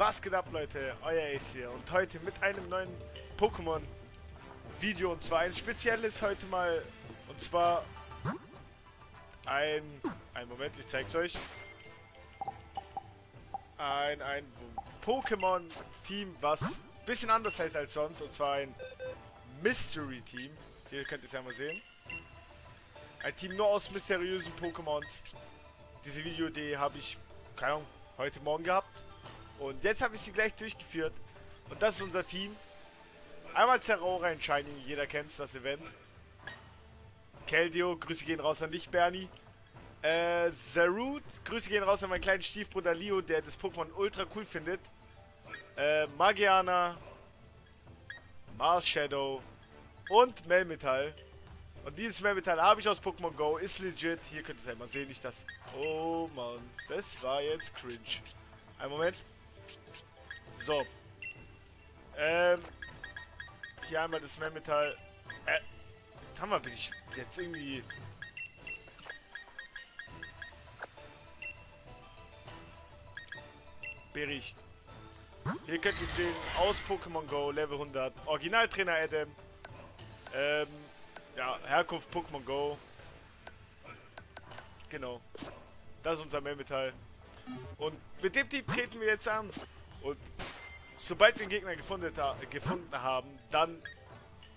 Was geht ab, Leute? Euer Ace hier und heute mit einem neuen Pokémon-Video und zwar ein spezielles heute mal und zwar ein... Ein Moment, ich zeig's euch. Ein, ein Pokémon-Team, was ein bisschen anders heißt als sonst und zwar ein Mystery-Team. Hier könnt ihr es ja mal sehen. Ein Team nur aus mysteriösen Pokémons. Diese Videoidee habe ich, keine Ahnung, heute Morgen gehabt. Und jetzt habe ich sie gleich durchgeführt. Und das ist unser Team. Einmal Zerora in Shiny, jeder kennt das Event. Keldio, Grüße gehen raus an dich, Bernie. Äh, Zarut, Grüße gehen raus an meinen kleinen Stiefbruder Leo, der das Pokémon ultra cool findet. Äh, Magiana, Mars Shadow und Melmetall. Und dieses Melmetall habe ich aus Pokémon Go, ist legit. Hier könnt ihr es ja mal sehen, nicht das. Oh Mann, das war jetzt cringe. Ein Moment. So. Ähm. Hier einmal das Melmetall. Äh. Mal, bin ich jetzt irgendwie... Bericht. Hier könnt ihr sehen, aus Pokémon Go, Level 100. Originaltrainer Adam. Ähm, ja, Herkunft Pokémon Go. Genau. Das ist unser Melmetall. Und mit dem Team treten wir jetzt an. Und sobald wir einen Gegner gefunden, ha gefunden haben, dann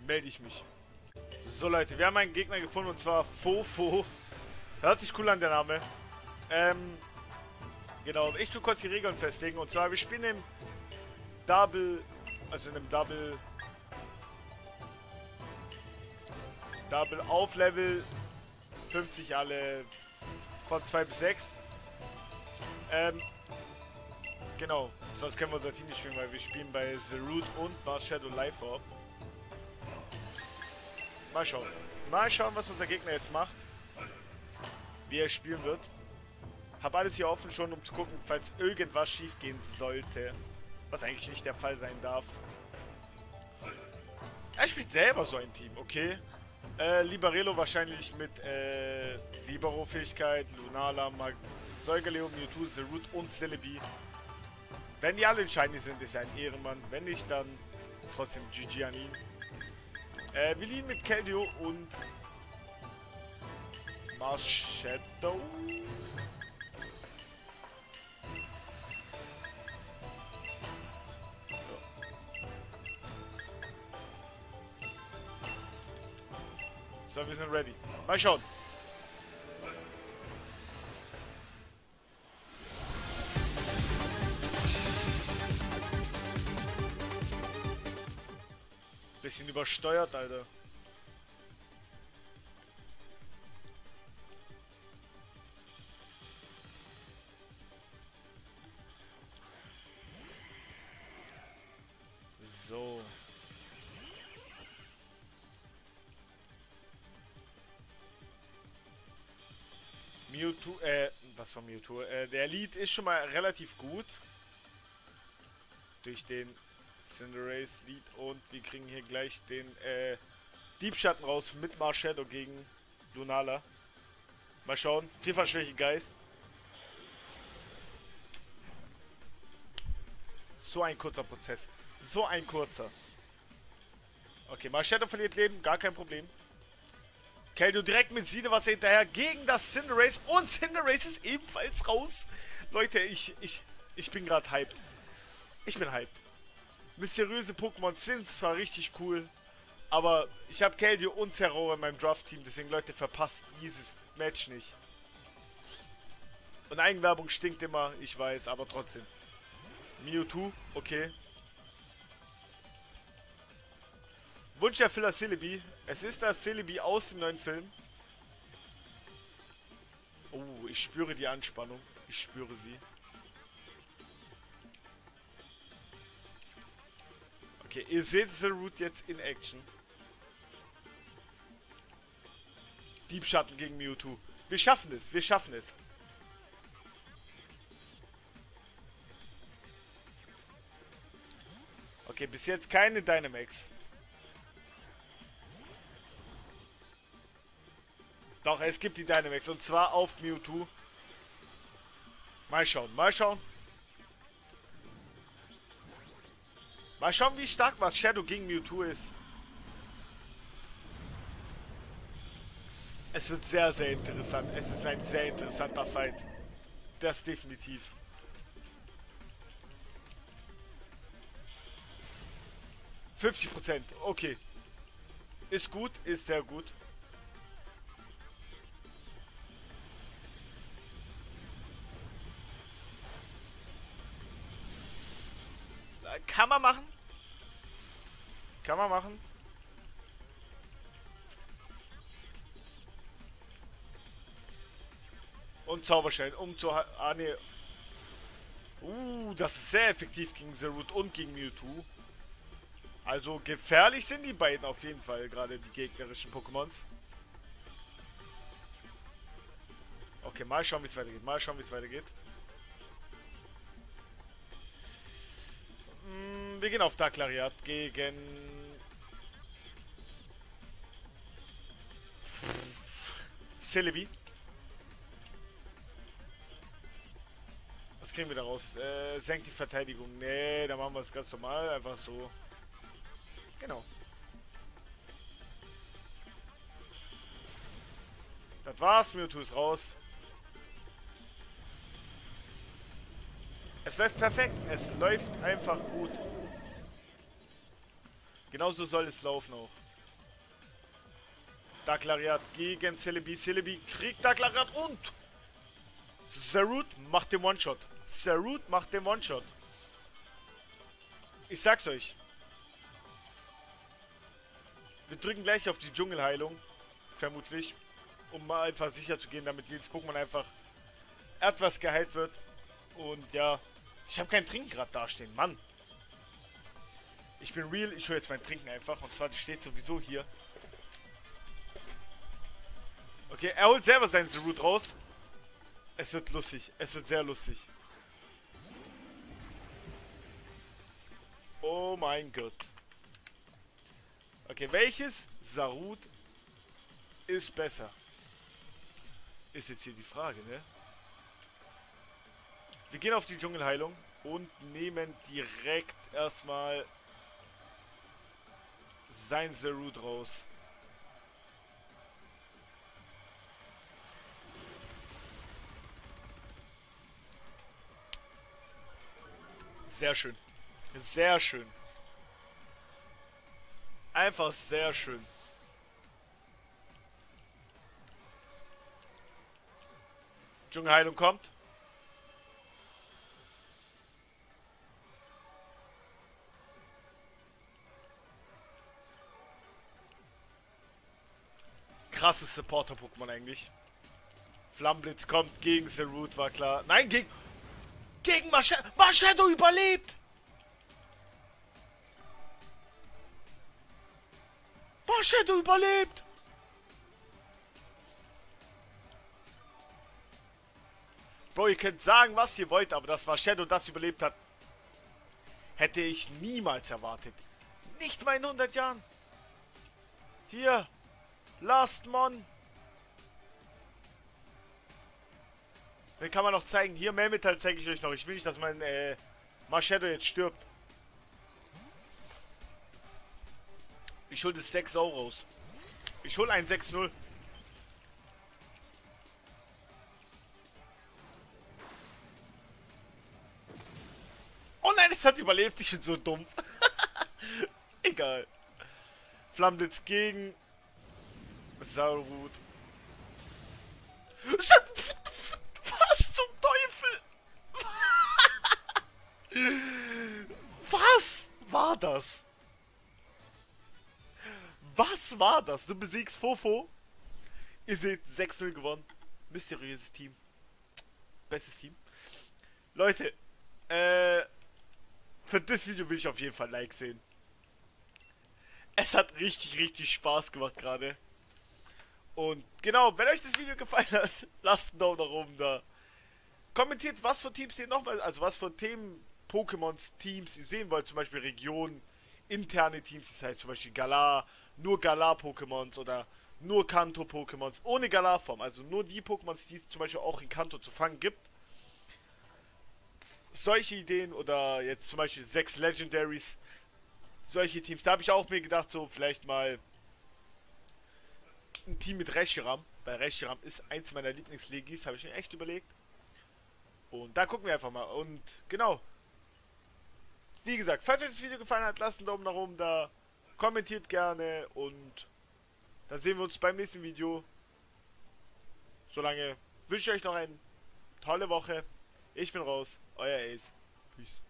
melde ich mich. So Leute, wir haben einen Gegner gefunden und zwar Fofo. Hört sich cool an der Name. Ähm, genau, ich tue kurz die Regeln festlegen. Und zwar, wir spielen im Double, also in einem Double, Double auf Level 50 alle von 2 bis 6. Ähm, genau. Sonst können wir unser Team nicht spielen, weil wir spielen bei The Root und Mars Shadow Life Orb. Mal schauen. Mal schauen, was unser Gegner jetzt macht. Wie er spielen wird. Hab alles hier offen schon, um zu gucken, falls irgendwas schief gehen sollte. Was eigentlich nicht der Fall sein darf. Er spielt selber so ein Team, okay. Äh, Liberello wahrscheinlich mit äh, Libero-Fähigkeit, Lunala, Mag Säugerleo, Mewtwo, Zerut und Celebi. Wenn die alle in Shiny sind, ist er ein Ehrenmann. Wenn nicht, dann trotzdem GG an ihn. Äh, wir liegen mit Keldeo und Mars Shadow. So, wir sind ready. Mal schauen. Bisschen übersteuert, Alter. So. Mewtwo, äh, was von Mewtwo? Äh, der Lead ist schon mal relativ gut. Durch den Cinderace Lead und wir kriegen hier gleich den äh, Diebschatten raus mit Marshadow gegen Lunala. Mal schauen. Vielfalt Geist. So ein kurzer Prozess. So ein kurzer. Okay, Marshadow verliert Leben, gar kein Problem. Keldo direkt mit Siedewasser hinterher gegen das Cinderace und Cinderace ist ebenfalls raus. Leute, ich, ich, ich bin gerade hyped. Ich bin hyped. Mysteriöse Pokémon sind zwar richtig cool, aber ich habe Keldeo und Terror in meinem Draft-Team, deswegen Leute, verpasst dieses Match nicht. Und Eigenwerbung stinkt immer, ich weiß, aber trotzdem. Mewtwo, okay. Wunscherfüller Celebi. Es ist das Celebi aus dem neuen Film. Oh, ich spüre die Anspannung. Ich spüre sie. Okay, ihr seht The Root jetzt in Action. Diebschatten gegen Mewtwo. Wir schaffen es, wir schaffen es. Okay, bis jetzt keine Dynamax. Doch, es gibt die Dynamax und zwar auf Mewtwo. Mal schauen, mal schauen. Mal schauen, wie stark was Shadow gegen Mewtwo ist. Es wird sehr, sehr interessant. Es ist ein sehr interessanter Fight. Das definitiv. Prozent, okay. Ist gut, ist sehr gut. Kann man machen. Und Zauberstein, um zu... Ah, ne. Uh, das ist sehr effektiv gegen Zerut und gegen Mewtwo. Also gefährlich sind die beiden auf jeden Fall, gerade die gegnerischen Pokémons. Okay, mal schauen, wie es weitergeht. Mal schauen, wie es weitergeht. Hm, wir gehen auf Darklariat gegen... Celebi. Was kriegen wir daraus? Äh, senkt die Verteidigung. Nee, dann machen wir es ganz normal. Einfach so. Genau. Das war's. Mewtwo ist raus. Es läuft perfekt. Es läuft einfach gut. Genauso soll es laufen auch. Daklariat gegen Celebi. Celebi kriegt Daklariat und Zarut macht den One-Shot. Zarut macht den One-Shot. Ich sag's euch. Wir drücken gleich auf die Dschungelheilung. Vermutlich. Um mal einfach sicher zu gehen, damit jedes Pokémon einfach etwas geheilt wird. Und ja, ich habe kein Trinken dastehen. Mann. Ich bin real. Ich hole jetzt mein Trinken einfach. Und zwar, die steht sowieso hier. Okay, er holt selber seinen Root raus. Es wird lustig. Es wird sehr lustig. Oh mein Gott. Okay, welches Sarut ist besser? Ist jetzt hier die Frage, ne? Wir gehen auf die Dschungelheilung und nehmen direkt erstmal sein Zarut raus. Sehr schön. Sehr schön. Einfach sehr schön. Dschungelheilung kommt. Krasses Supporter-Pokémon eigentlich. Flammblitz kommt gegen Root, war klar. Nein, gegen... Gegen Marshadow. Marshadow überlebt! Marshadow überlebt! Bro, ihr könnt sagen, was ihr wollt, aber dass Marshadow das überlebt hat, hätte ich niemals erwartet. Nicht mal in 100 Jahren. Hier. Last Mon. Den kann man noch zeigen. Hier, Melmetal zeige ich euch noch. Ich will nicht, dass mein äh, Marshadow jetzt stirbt. Ich hole das 6 Euros. Ich hole ein 6-0. Oh nein, es hat überlebt. Ich bin so dumm. Egal. Flammblitz gegen Saurut. Was war das? Was war das? Du besiegst Fofo. Ihr seht 6-0 gewonnen. Mysteriöses Team. Bestes Team. Leute, äh, für das Video will ich auf jeden Fall Like sehen. Es hat richtig, richtig Spaß gemacht gerade. Und genau, wenn euch das Video gefallen hat, lasst einen Daumen nach oben da. Kommentiert, was für Teams ihr nochmal, also was für Themen, Pokémons, Teams ihr sehen wollt. Zum Beispiel Regionen, interne Teams, das heißt zum Beispiel Galar, nur Galar-Pokémons oder nur Kanto-Pokémons, ohne Galar-Form. Also nur die Pokémons, die es zum Beispiel auch in Kanto zu fangen gibt. Solche Ideen oder jetzt zum Beispiel sechs Legendaries solche Teams. Da habe ich auch mir gedacht, so vielleicht mal ein Team mit Reshiram. Weil Reshiram ist eins meiner Lieblingslegis, habe ich mir echt überlegt. Und da gucken wir einfach mal. Und genau. Wie gesagt, falls euch das Video gefallen hat, lasst einen Daumen nach oben da. Kommentiert gerne und dann sehen wir uns beim nächsten Video. Solange wünsche ich euch noch eine tolle Woche. Ich bin raus, euer Ace. Peace.